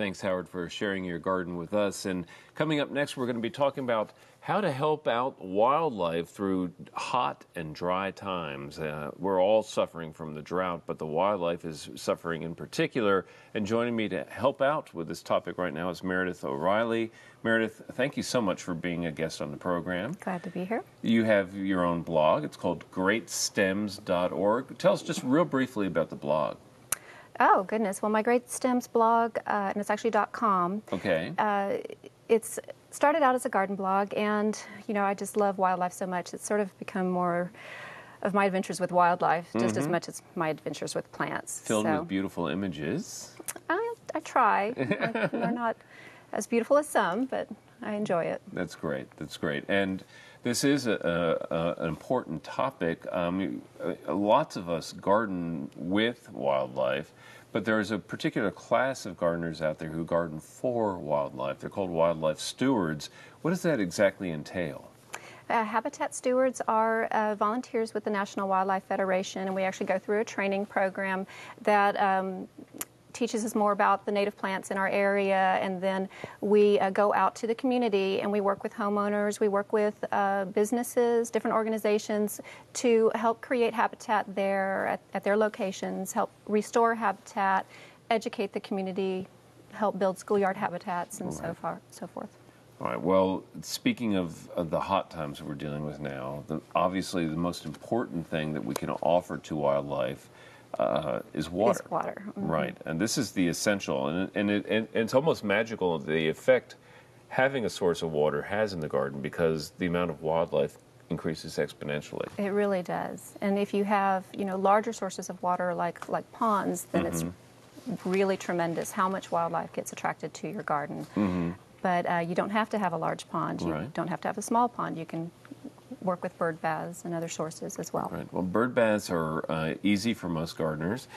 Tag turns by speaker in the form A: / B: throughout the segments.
A: Thanks, Howard, for sharing your garden with us. And coming up next, we're going to be talking about how to help out wildlife through hot and dry times. Uh, we're all suffering from the drought, but the wildlife is suffering in particular. And joining me to help out with this topic right now is Meredith O'Reilly. Meredith, thank you so much for being a guest on the program.
B: Glad to be here.
A: You have your own blog. It's called greatstems.org. Tell us just real briefly about the blog.
B: Oh, goodness. Well, my Great Stems blog, uh, and it's actually .com.
A: Okay.
B: Uh, it's started out as a garden blog, and, you know, I just love wildlife so much. It's sort of become more of my adventures with wildlife, just mm-hmm. as much as my adventures with plants.
A: Filled so, with beautiful images.
B: I, I try. They're not as beautiful as some, but I enjoy it.
A: That's great. That's great. And this is a, a, an important topic. Um, lots of us garden with wildlife, but there's a particular class of gardeners out there who garden for wildlife. They're called wildlife stewards. What does that exactly entail?
B: Uh, habitat stewards are uh, volunteers with the National Wildlife Federation, and we actually go through a training program that um, teaches us more about the native plants in our area, and then we uh, go out to the community and we work with homeowners, we work with uh, businesses, different organizations to help create habitat there at, at their locations, help restore habitat, educate the community, help build schoolyard habitats, and right. so far, so forth.
A: All right. Well, speaking of, of, the hot times that we're dealing with now, the, obviously the most important thing that we can offer to wildlife uh, is water.
B: Is water. Mm-hmm.
A: Right, and this is the essential, and, and, it, and it's almost magical the effect having a source of water has in the garden because the amount of wildlife increases exponentially.
B: It really does, and if you have you know larger sources of water like like ponds, then mm-hmm. it's really tremendous how much wildlife gets attracted to your garden. Mm-hmm. But uh, you don't have to have a large pond. You
A: right.
B: don't have to have a small pond. You can work with bird baths and other sources as well.
A: Right. Well, bird baths are uh, easy for most gardeners,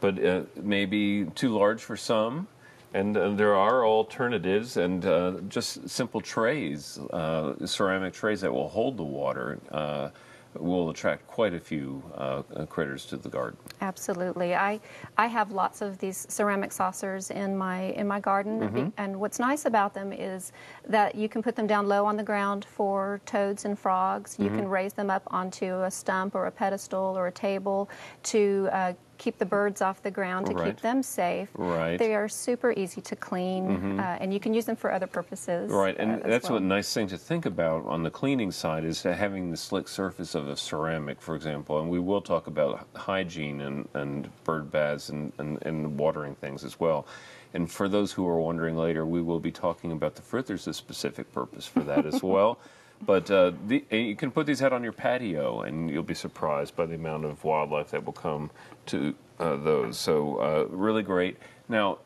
A: but uh, maybe too large for some. And uh, there are alternatives, and uh, just simple trays, uh, ceramic trays that will hold the water uh, will attract quite a few uh, critters to the garden.
B: Absolutely, I I have lots of these ceramic saucers in my in my garden, mm-hmm. and what's nice about them is that you can put them down low on the ground for toads and frogs. You mm-hmm. can raise them up onto a stump or a pedestal or a table to uh, keep the birds off the ground to
A: right.
B: keep them safe.
A: Right.
B: They are super easy to clean, mm-hmm. uh, and you can use them for other purposes.
A: Right, and
B: uh,
A: that's
B: well.
A: a nice thing to think about on the cleaning side is having the slick surface of a ceramic, for example. And we will talk about hygiene and, and bird baths and, and, and watering things as well. And for those who are wondering later, we will be talking about the fruit. There's a specific purpose for that as well. But uh, the, you can put these out on your patio, and you'll be surprised by the amount of wildlife that will come to uh, those. So uh, really great. Now,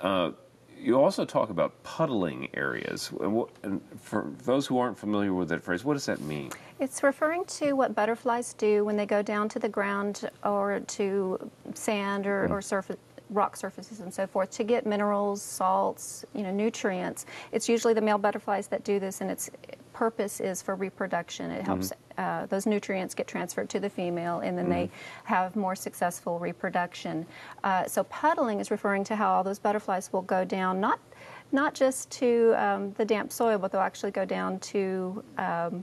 A: uh, you also talk about puddling areas. And for those who aren't familiar with that phrase, what does that mean?
B: It's referring to what butterflies do when they go down to the ground or to sand or, mm. or surface rock surfaces and so forth to get minerals, salts, you know, nutrients. It's usually the male butterflies that do this, and its purpose is for reproduction. It helps mm-hmm. uh, those nutrients get transferred to the female, and then mm-hmm. they have more successful reproduction. Uh, so puddling is referring to how all those butterflies will go down, not not just to um, the damp soil, but they'll actually go down to um,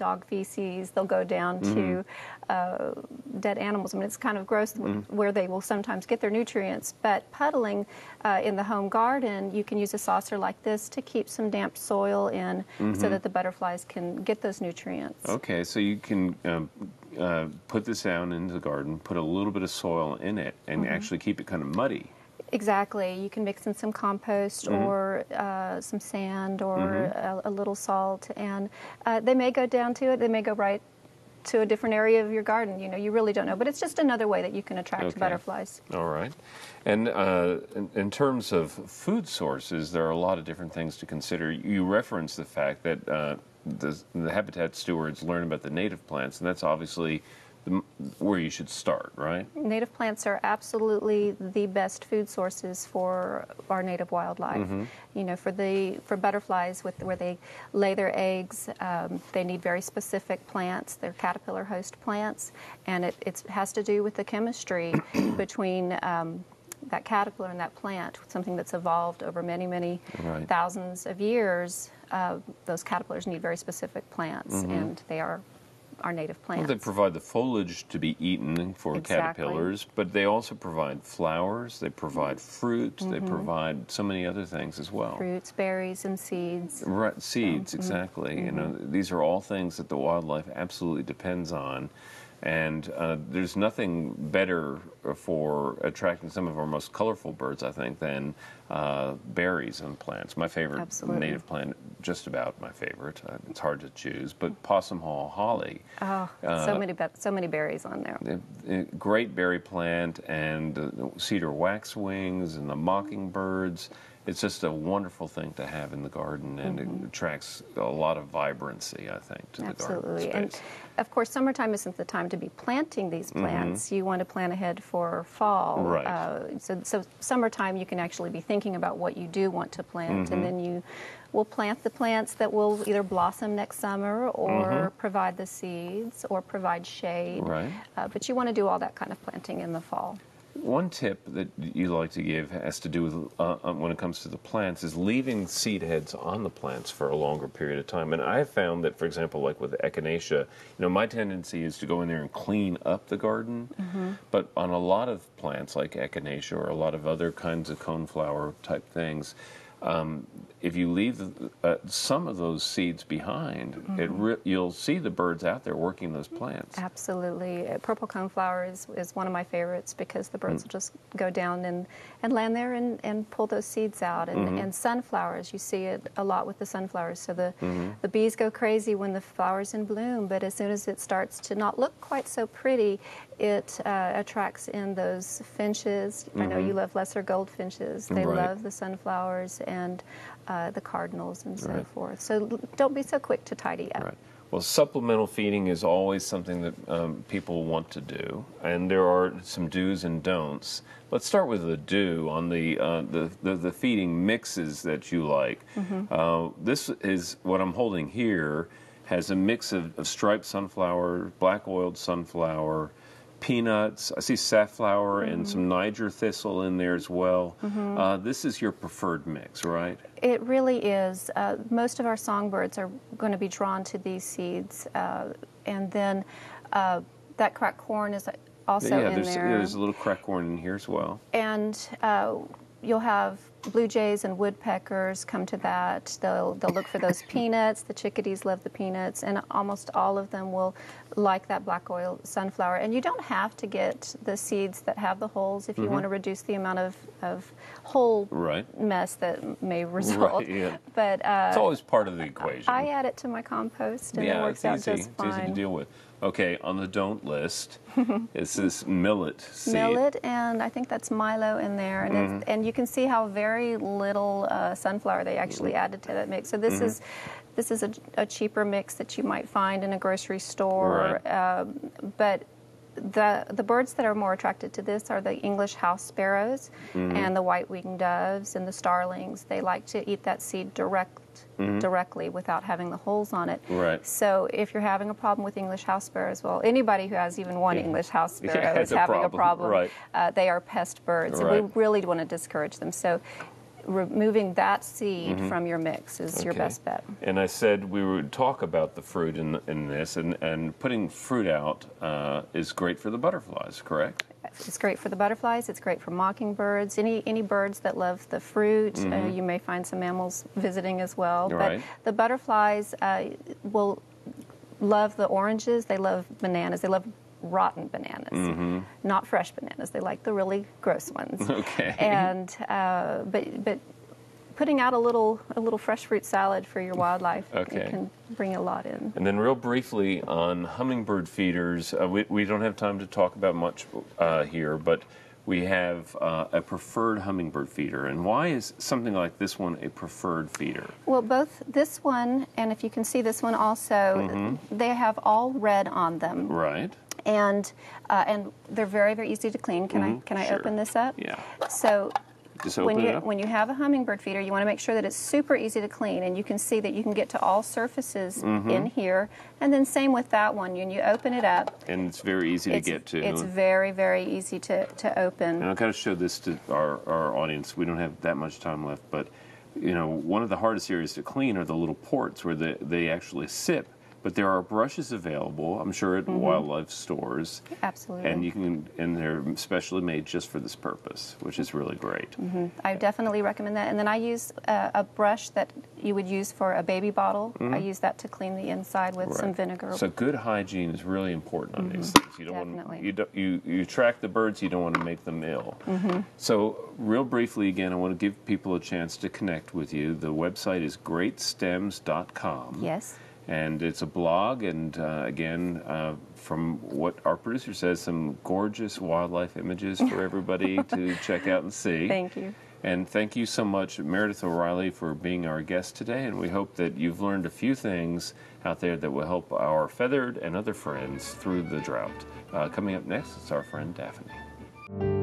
B: dog feces. They'll go down mm-hmm. to uh, dead animals. I mean, it's kind of gross mm-hmm. where they will sometimes get their nutrients. But puddling uh, in the home garden, you can use a saucer like this to keep some damp soil in mm-hmm. so that the butterflies can get those nutrients.
A: Okay, so you can um, uh, put this down into the garden, put a little bit of soil in it, and mm-hmm. actually keep it kind of muddy.
B: Exactly. You can mix in some compost mm-hmm. or uh, some sand or mm-hmm. a, a, little salt, and uh, they may go down to it. They may go right to a different area of your garden. You know, you really don't know, but it's just another way that you can attract
A: okay.
B: butterflies.
A: All right. And uh, in, in, terms of food sources, there are a lot of different things to consider. You reference the fact that uh, the, the habitat stewards learn about the native plants, and that's obviously the, where you should start, right?
B: Native plants are absolutely the best food sources for our native wildlife. Mm-hmm. You know, for the for butterflies, with where they lay their eggs, um, they need very specific plants. They're caterpillar host plants, and it has to do with the chemistry between um, that caterpillar and that plant, something that's evolved over many, many
A: Right.
B: thousands of years, uh, those caterpillars need very specific plants, and they are our native
A: Mm-hmm. Well, they provide the foliage to be eaten for
B: Exactly.
A: caterpillars, but they also provide flowers, they provide fruit, they
B: Mm-hmm.
A: provide so many other things as well.
B: Fruits, berries, and seeds.
A: Right, seeds,
B: Mm-hmm.
A: exactly. You know, these are all things that the wildlife absolutely depends on, and uh, there's nothing better for attracting some of our most colorful birds, I think, than uh, berries and plants. My favorite
B: Absolutely.
A: native plant, just about my favorite. Uh, it's hard to choose, but possum haw holly.
B: Oh,
A: Uh,
B: so many, so many berries on there.
A: A great berry plant and uh, cedar waxwings and the mockingbirds. It's just a wonderful thing to have in the garden, and it attracts a lot of vibrancy, I think, to the
B: Mm-hmm. Absolutely. And of course, summertime isn't the time to be planting these plants. You want to plan ahead for fall.
A: Mm-hmm. Right.
B: Uh, so, so summertime, you can actually be thinking about what you do want to plant,
A: Mm-hmm.
B: and then you will plant the plants that will either blossom next summer or provide the seeds or provide shade.
A: Mm-hmm. Right.
B: Uh, but you want to do all that kind of planting in the fall.
A: One tip that you like to give has to do with uh, uh, when it comes to the plants is leaving seed heads on the plants for a longer period of time. And I have found that, for example, like with echinacea, you know, my tendency is to go in there and clean up the garden. But on a lot of plants like echinacea or a lot of other kinds of coneflower type things, um, if you leave the, uh, some of those seeds behind, it re- you'll see the birds out there working those plants.
B: Absolutely. Uh, Purple coneflower is, is one of my favorites because the
A: Mm.
B: birds will just go down and, and land there and, and pull those seeds out. And,
A: Mm-hmm.
B: and sunflowers, you see it a lot with the sunflowers. So the,
A: Mm-hmm.
B: the bees go crazy when the flower's in bloom, but as soon as it starts to not look quite so pretty, it uh, attracts in those finches. I know you love lesser goldfinches. They
A: Mm-hmm. Right.
B: love the sunflowers and uh, the cardinals and so
A: Right.
B: forth. So don't be so quick to tidy up.
A: Right. Well, supplemental feeding is always something that um, people want to do, and there are some do's and don'ts. Let's start with the do on the uh, the, the the feeding mixes that you like. Uh, this is what I'm holding here has a mix of, of striped sunflower, black oiled sunflower, peanuts. I see safflower and some Niger thistle in there as well. Uh, this is your preferred mix, right?
B: It really is. Uh, most of our songbirds are going to be drawn to these seeds, uh, and then uh, that cracked corn is also
A: yeah,
B: in
A: there's,
B: there.
A: there's a little crack corn in here as well.
B: and uh, you'll have blue jays and woodpeckers come to that. They'll they'll look for those peanuts. The chickadees love the peanuts, and almost all of them will like that black oil sunflower. And you don't have to get the seeds that have the holes if you want to reduce the amount of of hole
A: Mm-hmm. Right.
B: mess that may result.
A: yeah.
B: But uh,
A: It's always part of the equation.
B: I add it to my compost, and
A: yeah,
B: it works
A: it's
B: out
A: easy.
B: just
A: It's easy to deal with. Okay, on the don't list, it's this millet seed.
B: millet and I think that's Milo in there, and
A: Mm-hmm.
B: it's, and you can see how very little uh, sunflower they actually added to that mix. So this
A: Mm-hmm.
B: is this is a, a cheaper mix that you might find in a grocery store,
A: Right.
B: um, but. The, the birds that are more attracted to this are the English house sparrows
A: Mm-hmm.
B: and the white winged doves and the starlings. They like to eat that seed direct, directly without having the holes on it.
A: Mm-hmm. Right.
B: So if you're having a problem with English house sparrows, well, anybody who has even one
A: Yeah.
B: English house sparrow
A: has
B: is
A: a
B: having
A: problem,
B: a problem.
A: right.
B: Uh, they are pest birds, and
A: Right.
B: we really want to discourage them. So removing that seed
A: Mm-hmm.
B: from your mix is your best bet.
A: And I said we would talk about the fruit in, in this, and, and putting fruit out uh, is great for the butterflies, correct?
B: It's great for the butterflies. It's great for mockingbirds. Any any birds that love the fruit. Uh, you may find some mammals visiting as well.
A: Mm-hmm. Right.
B: But the butterflies uh, will love the oranges. They love bananas. They love rotten bananas, not fresh bananas. They like the really gross ones.
A: Mm-hmm. Okay.
B: And uh, but but putting out a little a little fresh fruit salad for your wildlife
A: Okay.
B: it can bring a lot in.
A: And then, real briefly on hummingbird feeders, uh, we, we don't have time to talk about much uh, here, but we have uh, a preferred hummingbird feeder. And why is something like this one a preferred feeder?
B: Well, both this one and if you can see this one also,
A: Mm-hmm.
B: they have all red on them,
A: Right.
B: and uh, and they're very very easy to clean. Can I
A: Mhm,
B: can I
A: sure.
B: open this up?
A: Yeah.
B: So
A: Just
B: when you
A: it up.
B: when you have a hummingbird feeder, you want to make sure that it's super easy to clean, and you can see that you can get to all surfaces
A: Mm-hmm.
B: in here. And then same with that one. When you open it up,
A: and it's very easy
B: it's,
A: to get to.
B: it's very very easy to to open.
A: And I'll kind of show this to our, our audience. We don't have that much time left, but you know, one of the hardest areas to clean are the little ports where they, they actually sit. But there are brushes available, I'm sure, at mm-hmm. wildlife stores.
B: Absolutely.
A: And you can, and they're specially made just for this purpose, which is really great. Mm-hmm.
B: I definitely recommend that. And then I use a, a brush that you would use for a baby bottle. I mm-hmm. use that to clean the inside with some
A: Mm-hmm.
B: Vinegar.
A: So good hygiene is really important on these things. You don't want
B: Definitely.
A: you don't you you track the birds. You don't want to make them ill. So real briefly again, I want to give people a chance to connect with you. The website is greatstems.com.
B: yes.
A: And it's a blog, and uh, again, uh, from what our producer says, some gorgeous wildlife images for everybody to check out and see.
B: Thank you.
A: And thank you so much, Meredith O'Reilly, for being our guest today. And we hope that you've learned a few things out there that will help our feathered and other friends through the drought. Uh, coming up next, it's our friend Daphne.